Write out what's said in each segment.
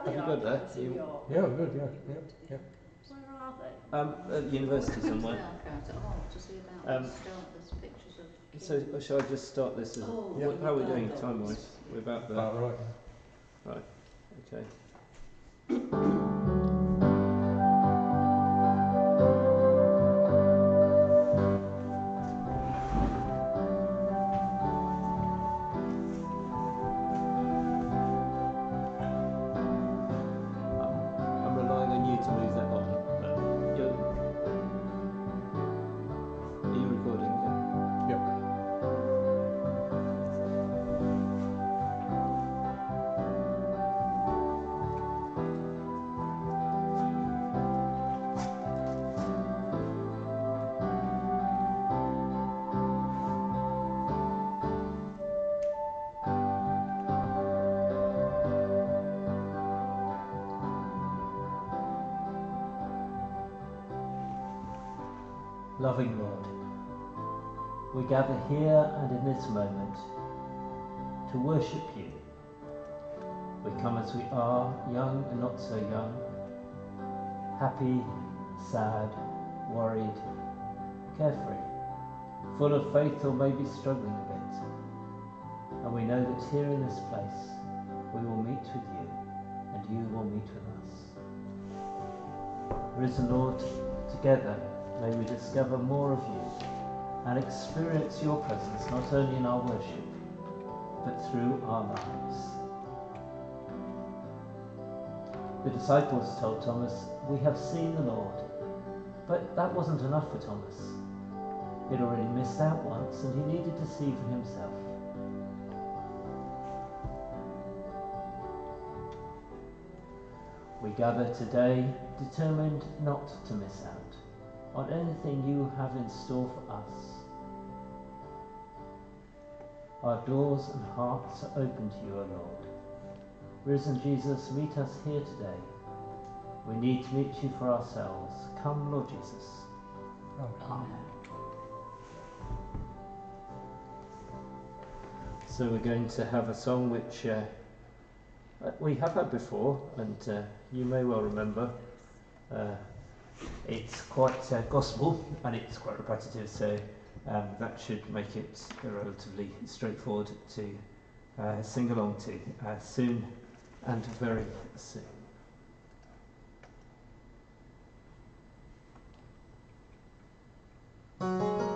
are the Have you got that? archives in You- Yeah, good, yeah, yeah, yeah. Where are they? Um, at the university somewhere. Oh, to see about Um, the start, there's pictures of. So, or shall I just start this? As, Oh, Yeah. How are we doing time wise? We're about there. About right. Okay. Loving Lord, we gather here and in this moment to worship you. We come as we are, young and not so young, happy, sad, worried, carefree, full of faith or maybe struggling a bit. And we know that here in this place we will meet with you and you will meet with us. Risen Lord, together May we discover more of you and experience your presence not only in our worship, but through our lives. The disciples told Thomas, We have seen the Lord. But that wasn't enough for Thomas. He'd already missed out once and he needed to see for himself. We gather today determined not to miss out on anything you have in store for us. Our doors and hearts are open to you, O Lord. Risen Jesus, meet us here today. We need to meet you for ourselves. Come, Lord Jesus. Amen. So we're going to have a song which uh, we have had before, and uh, you may well remember. Uh, it's quite uh, gospel and it's quite repetitive, so um, that should make it relatively straightforward to uh, sing along to uh, soon and very soon. Rivers, rivers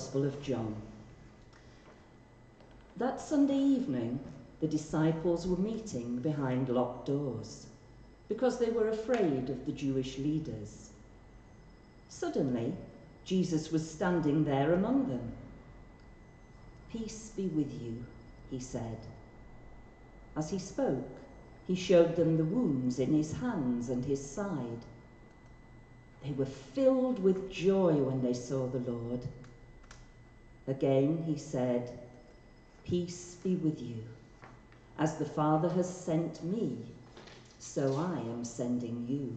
Gospel of John. That Sunday evening, the disciples were meeting behind locked doors because they were afraid of the Jewish leaders. Suddenly, Jesus was standing there among them. Peace be with you, he said. As he spoke, he showed them the wounds in his hands and his side. They were filled with joy when they saw the Lord. Again he said, Peace be with you. As the Father has sent me, so I am sending you.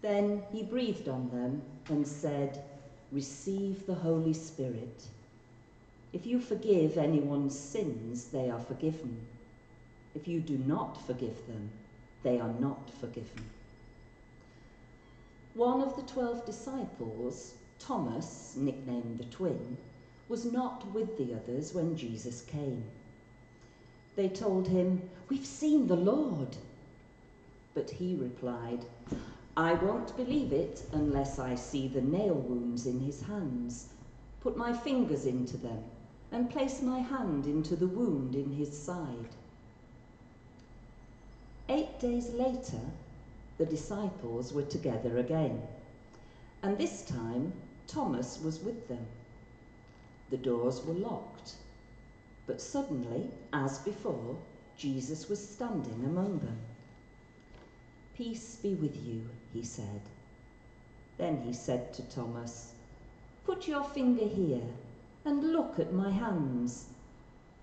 Then he breathed on them and said, Receive the Holy Spirit. If you forgive anyone's sins, they are forgiven. If you do not forgive them, they are not forgiven. One of the twelve disciples, Thomas, nicknamed the twin, was not with the others when Jesus came. They told him, We've seen the Lord. But he replied, I won't believe it unless I see the nail wounds in his hands, put my fingers into them, and place my hand into the wound in his side. Eight days later, the disciples were together again, and this time Thomas was with them. The doors were locked, but suddenly, as before, Jesus was standing among them. Peace be with you, he said. Then he said to Thomas, Put your finger here and look at my hands.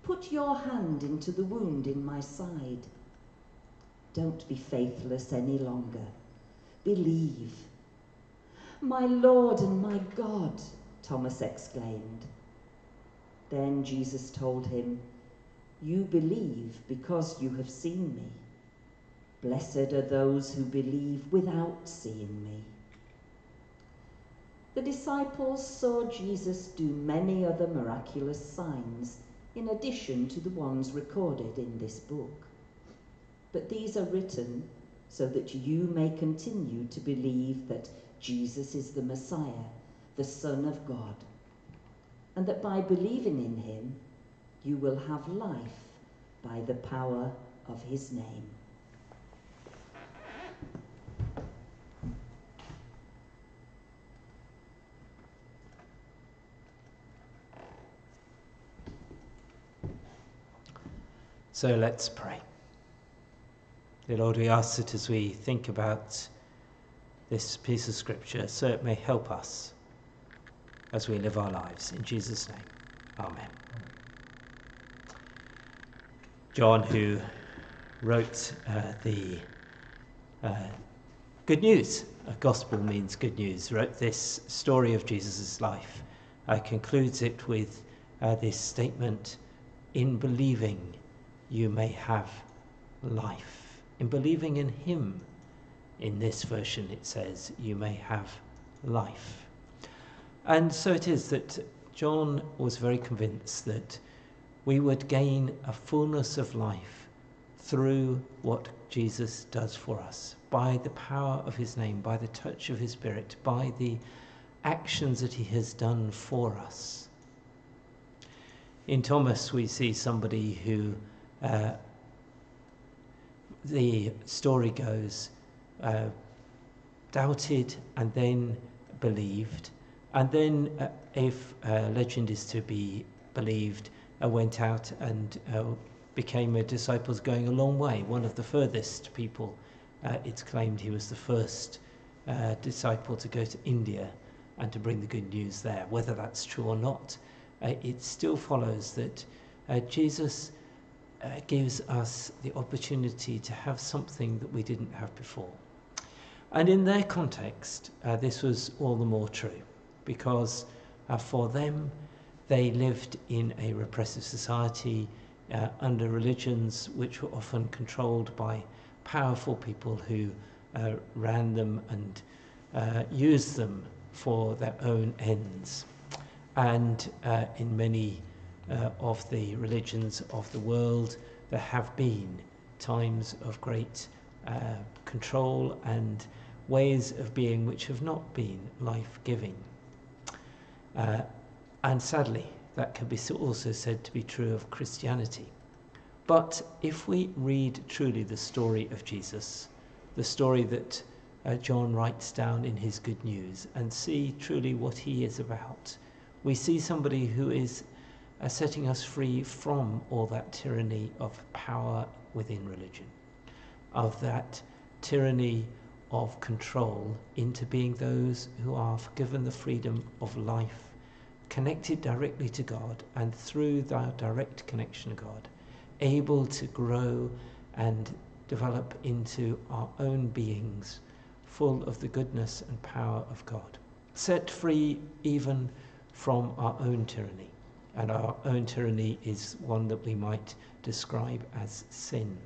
Put your hand into the wound in my side. Don't be faithless any longer. Believe. My Lord and my God, Thomas exclaimed. Then Jesus told him, You believe because you have seen me. Blessed are those who believe without seeing me. The disciples saw Jesus do many other miraculous signs in addition to the ones recorded in this book. But these are written so that you may continue to believe that Jesus is the Messiah, the Son of God, and that by believing in him, you will have life by the power of his name. So let's pray. Lord, we ask that as we think about this piece of scripture, so it may help us as we live our lives. In Jesus' name, Amen. John, who wrote uh, the uh, good news, a gospel means good news, wrote this story of Jesus' life, uh, concludes it with uh, this statement In believing, you may have life. In believing in Him, in this version it says, you may have life. And so it is that John was very convinced that we would gain a fullness of life through what Jesus does for us. by the power of his name, by the touch of his spirit, by the actions that he has done for us. In Thomas, we see somebody who, uh, the story goes, uh, doubted and then believed. And then, uh, if uh, legend is to be believed, uh, went out and uh, became a disciple going a long way, one of the furthest people. Uh, it's claimed he was the first uh, disciple to go to India and to bring the good news there. Whether that's true or not, it still follows that Jesus gives us the opportunity to have something that we didn't have before. And in their context, uh, this was all the more true because uh, for them, they lived in a repressive society uh, under religions which were often controlled by powerful people who uh, ran them and uh, used them for their own ends. And uh, in many of the religions of the world, there have been times of great control and ways of being which have not been life giving. Uh, and sadly, that can be also said to be true of Christianity. But if we read truly the story of Jesus, the story that uh, John writes down in his good news, and see truly what he is about, we see somebody who is uh, setting us free from all that tyranny of power within religion, of that tyranny of control into being those who are given the freedom of life, connected directly to God, and through that direct connection to God, able to grow and develop into our own beings full of the goodness and power of God. Set free even from our own tyranny. And our own tyranny is one that we might describe as sin.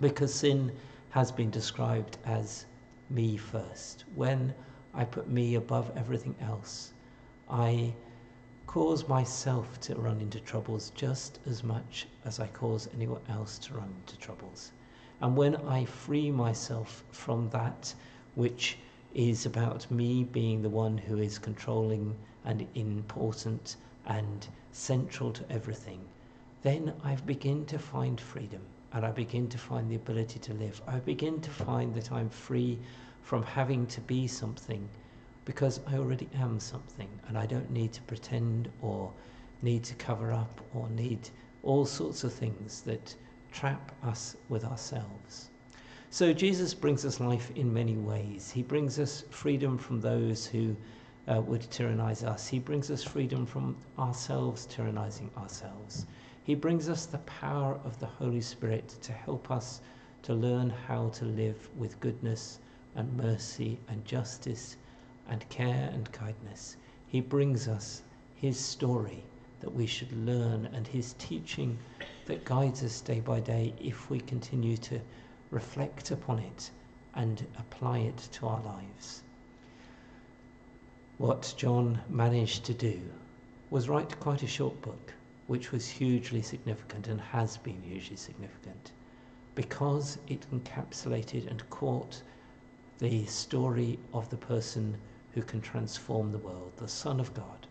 Because sin has been described as me first. When I put me above everything else, I cause myself to run into troubles just as much as I cause anyone else to run into troubles. And when I free myself from that which is about me being the one who is controlling and important and central to everything, then I begin to find freedom and I begin to find the ability to live. I begin to find that I'm free from having to be something because I already am something and I don't need to pretend or need to cover up or need all sorts of things that trap us with ourselves. So Jesus brings us life in many ways. He brings us freedom from those who uh, would tyrannize us. He brings us freedom from ourselves tyrannizing ourselves. He brings us the power of the Holy Spirit to help us to learn how to live with goodness and mercy and justice and care and kindness. He brings us his story that we should learn and his teaching that guides us day by day if we continue to reflect upon it and apply it to our lives. What John managed to do was write quite a short book, which was hugely significant and has been hugely significant because it encapsulated and caught the story of the person who can transform the world, the Son of God.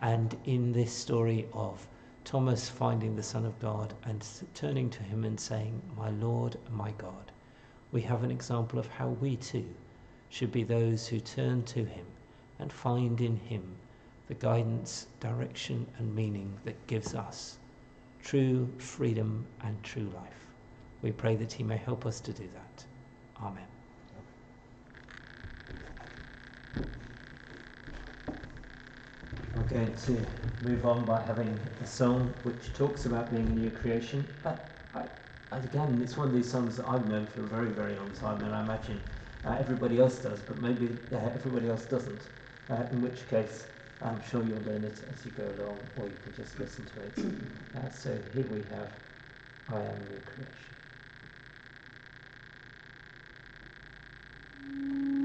And in this story of Thomas finding the Son of God and turning to him and saying, My Lord my God, we have an example of how we too should be those who turn to him and find in him the guidance, direction, and meaning that gives us true freedom and true life. We pray that he may help us to do that. Amen. We're going to move on by having a song which talks about being a new creation. But I, again, it's one of these songs that I've known for a very, very long time, and I imagine uh, everybody else does, but maybe uh, everybody else doesn't. Uh, in which case, I'm sure you'll learn it as you go along, or you can just listen to it. Uh, so here we have I Am New Creation. I am a new creation.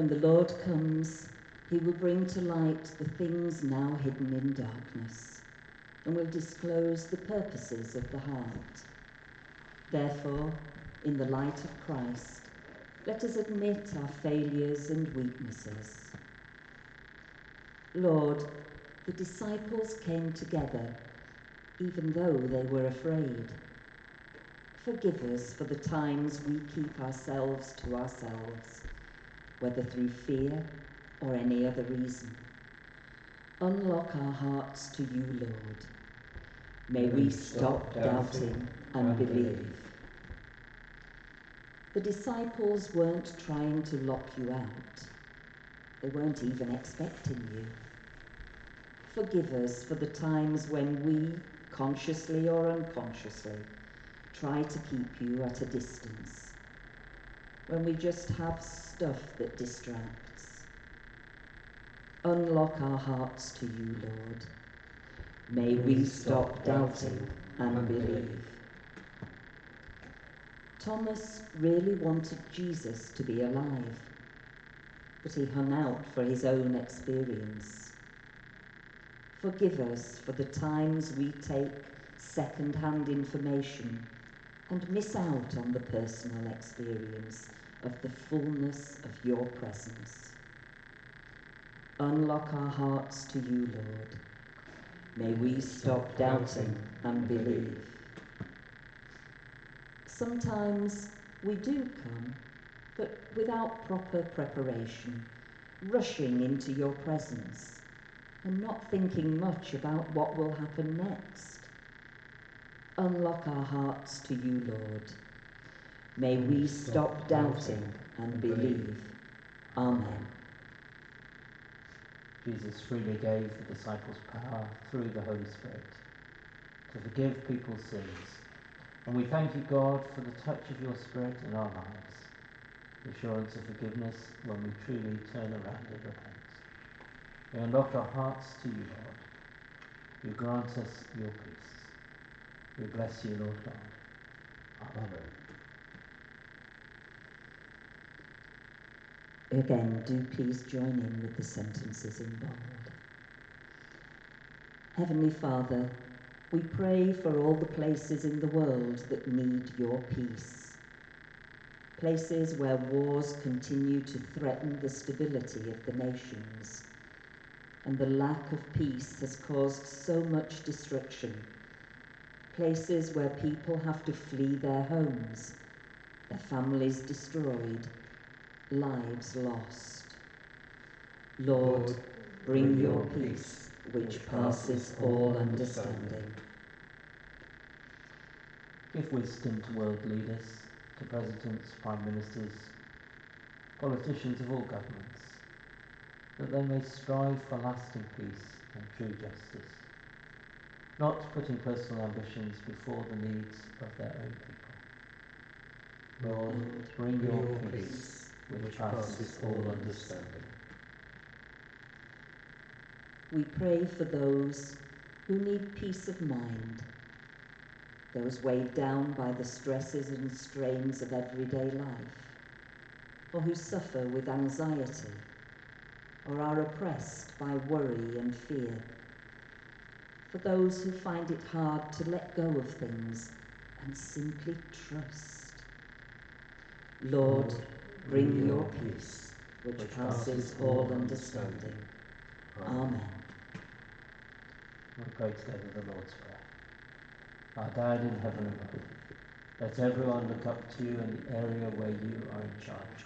When the Lord comes, he will bring to light the things now hidden in darkness and will disclose the purposes of the heart. Therefore, in the light of Christ, let us admit our failures and weaknesses. Lord, the disciples came together even though they were afraid. Forgive us for the times we keep ourselves to ourselves, whether through fear or any other reason. Unlock our hearts to you, Lord. May we stop doubting and believe. The disciples weren't trying to lock you out. They weren't even expecting you. Forgive us for the times when we, consciously or unconsciously, try to keep you at a distance. When we just have stuff that distracts. Unlock our hearts to you, Lord. May we stop doubting and believe. Thomas really wanted Jesus to be alive, but he hung out for his own experience. Forgive us for the times we take second hand information and miss out on the personal experience of the fullness of your presence. Unlock our hearts to you, Lord. May we stop doubting and believe. Sometimes we do come, but without proper preparation, rushing into your presence and not thinking much about what will happen next. Unlock our hearts to you, Lord. May we stop doubting and believe. Amen. Jesus freely gave the disciples power through the Holy Spirit to forgive people's sins. And we thank you, God, for the touch of your Spirit in our lives, the assurance of forgiveness when we truly turn around and repent. We unlock our hearts to you, Lord. You grant us your peace. We bless you, Lord God. Amen. Again, do please join in with the sentences in bold. Heavenly Father, we pray for all the places in the world that need your peace. Places where wars continue to threaten the stability of the nations, and the lack of peace has caused so much destruction. Places where people have to flee their homes, their families destroyed, lives lost. Lord, bring your peace, which passes all understanding. Give wisdom to world leaders, to presidents, prime ministers, politicians of all governments, that they may strive for lasting peace and true justice, not putting personal ambitions before the needs of their own people. Lord, bring your peace, which passes all understanding. We pray for those who need peace of mind, those weighed down by the stresses and strains of everyday life, or who suffer with anxiety, or are oppressed by worry and fear, for those who find it hard to let go of things and simply trust. Lord, bring your peace, which passes all understanding. Amen. We pray together the Lord's Prayer. Our Dad in heaven above, let everyone look up to you in the area where you are in charge.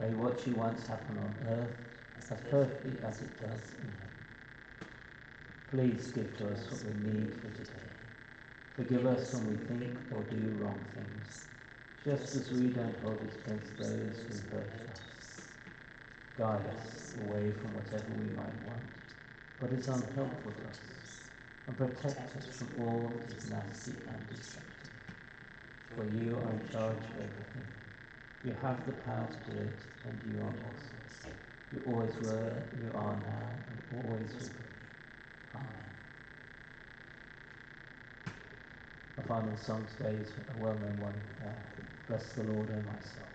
May what you once happen on earth as perfectly as it does in heaven. Please give to us what we need for today. Forgive us when we think or do wrong things, just as we don't hold against those who hurt us. Guide us away from whatever we might want, but is unhelpful to us, and protect us from all that is nasty and destructive. For you are in charge of everything. You have the power to do it, and you are awesome. You always were, you are now, and always will be. Amen. Our final song today is a well-known one. Uh, Bless the Lord, O my soul.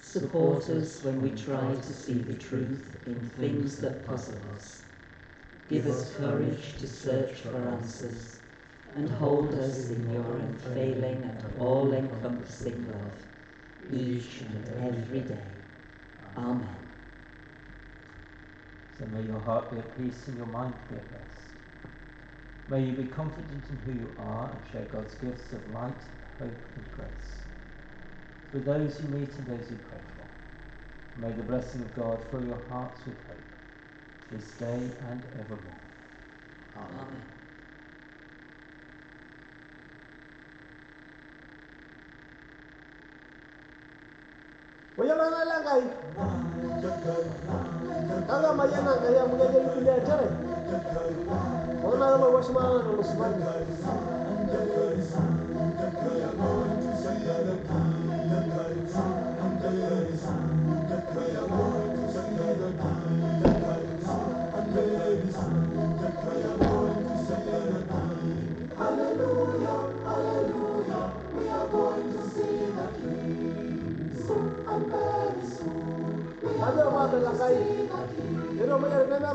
Support us when we try to see the truth in things that puzzle us. Give us courage to search for answers and hold us in your unfailing and all encompassing love each and every day. Amen. So may your heart be at peace and your mind be at rest. May you be confident in who you are and share God's gifts of light, hope, and grace. With those you meet and those you pray for, may the blessing of God fill your hearts with hope, this day and evermore. Amen. Amen. Wayalana langai. Kaga mayana kaya mungkin jadi pindah acara. Ona nama wasma nama semua.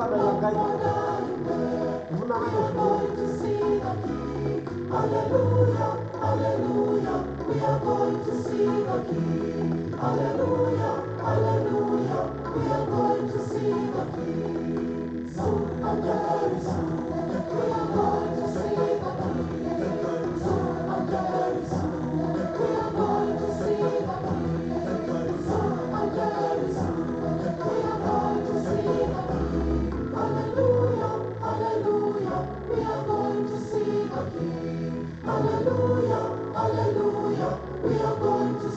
sana ini gua ada yang kayak. Ibu nak ada semua. Hallelujah, hallelujah, Yayo mañana le das una Namun nyala na yo fiyo. Nala